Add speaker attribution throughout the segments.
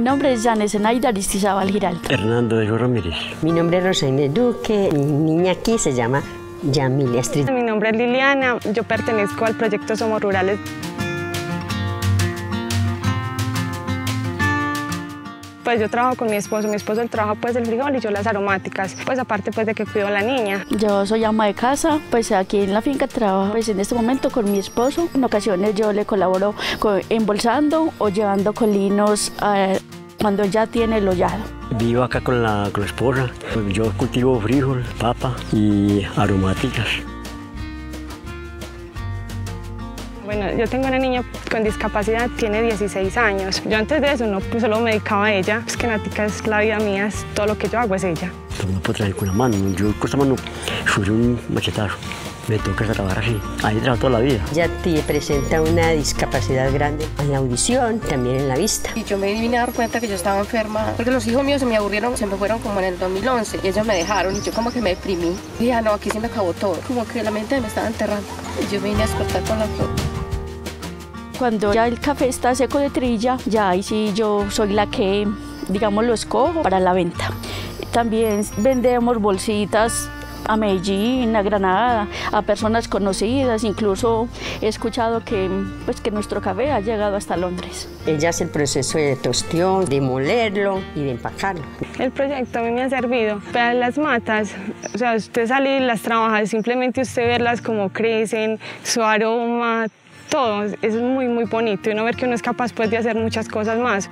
Speaker 1: Mi nombre es Janes Zenaida Aristizábal Giraldo.
Speaker 2: Hernando de Ramírez.
Speaker 3: Mi nombre es Rosaine Duque. Mi niña aquí se llama Yamilia Astrid.
Speaker 4: Mi nombre es Liliana. Yo pertenezco al proyecto Somos Rurales. Pues yo trabajo con mi esposo, mi esposo el trabaja pues el frijol y yo las aromáticas, pues aparte pues de que cuido a la niña.
Speaker 1: Yo soy ama de casa, pues aquí en la finca trabajo pues en este momento con mi esposo, en ocasiones yo le colaboro embolsando o llevando colinos cuando ya tiene el hollado.
Speaker 2: Vivo acá con la, con la esposa, pues yo cultivo frijol, papa y aromáticas.
Speaker 4: Bueno, yo tengo una niña con discapacidad, tiene 16 años. Yo antes de eso no pues, solo me dedicaba a ella. Es que Natica es la vida mía, es todo lo que yo hago es ella.
Speaker 2: No puedo traer con la mano. Yo con esta mano subí un machetazo. Me toca trabajar así. Ahí trabajo toda la vida.
Speaker 3: Ya te presenta una discapacidad grande en la audición, también en la vista.
Speaker 5: Y yo me vine a dar cuenta que yo estaba enferma, porque los hijos míos se me aburrieron, se me fueron como en el 2011. Y ellos me dejaron y yo como que me deprimí. Y ya no, aquí se me acabó todo. Como que la mente me estaba enterrando. Y yo vine a despertar con la flor.
Speaker 1: Cuando ya el café está seco de trilla, ya ahí sí yo soy la que, digamos, lo escojo para la venta. También vendemos bolsitas a Medellín, a Granada, a personas conocidas, incluso he escuchado que, pues, que nuestro café ha llegado hasta Londres.
Speaker 3: Ella hace el proceso de tostión, de molerlo y de empacarlo.
Speaker 4: El proyecto a mí me ha servido para las matas, o sea, usted sale y las trabaja, simplemente usted verlas como crecen, su aroma, todo. Es muy, muy bonito y uno ver que uno es capaz pues, de hacer muchas cosas más.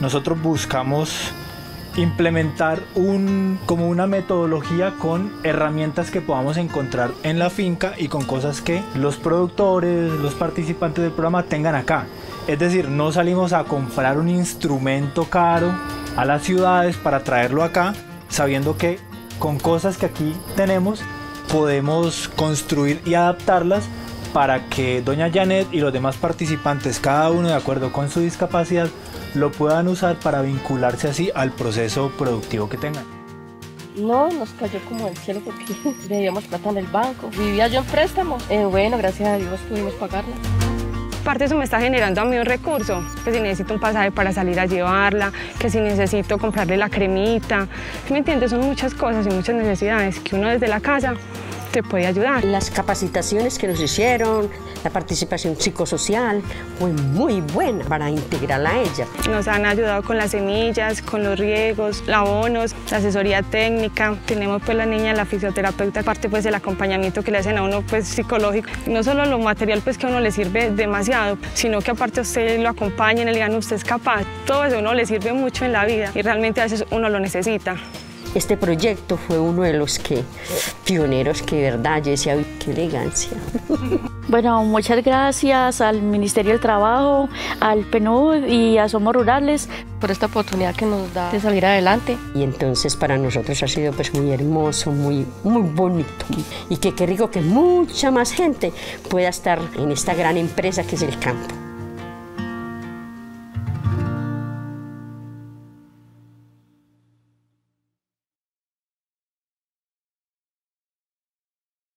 Speaker 6: Nosotros buscamos implementar un, como una metodología con herramientas que podamos encontrar en la finca y con cosas que los productores, los participantes del programa tengan acá. Es decir, no salimos a comprar un instrumento caro a las ciudades para traerlo acá, sabiendo que con cosas que aquí tenemos podemos construir y adaptarlas para que doña Janet y los demás participantes, cada uno de acuerdo con su discapacidad, lo puedan usar para vincularse así al proceso productivo que tengan.
Speaker 5: No, nos cayó como el cielo porque debíamos plata en el banco. Vivía yo en préstamo. Eh, bueno, gracias a Dios pudimos pagarla.
Speaker 4: Parte de eso me está generando a mí un recurso, que si necesito un pasaje para salir a llevarla, que si necesito comprarle la cremita. ¿Me entiendes? Son muchas cosas y muchas necesidades que uno desde la casa te puede ayudar.
Speaker 3: Las capacitaciones que nos hicieron, la participación psicosocial fue muy buena para integrarla a ella.
Speaker 4: Nos han ayudado con las semillas, con los riegos, la abonos, la asesoría técnica. Tenemos pues la niña, la fisioterapeuta, aparte pues del acompañamiento que le hacen a uno pues psicológico. No solo lo material pues que a uno le sirve demasiado, sino que aparte usted lo acompañen, le digan usted es capaz. Todo eso a uno le sirve mucho en la vida y realmente a veces uno lo necesita.
Speaker 3: Este proyecto fue uno de los que pioneros que de verdad yo decía, qué elegancia.
Speaker 1: Bueno, muchas gracias al Ministerio del Trabajo, al PNUD y a Somos Rurales
Speaker 5: por esta oportunidad que nos da de salir adelante.
Speaker 3: Y entonces para nosotros ha sido pues muy hermoso, muy, muy bonito y que qué rico que mucha más gente pueda estar en esta gran empresa que es el campo.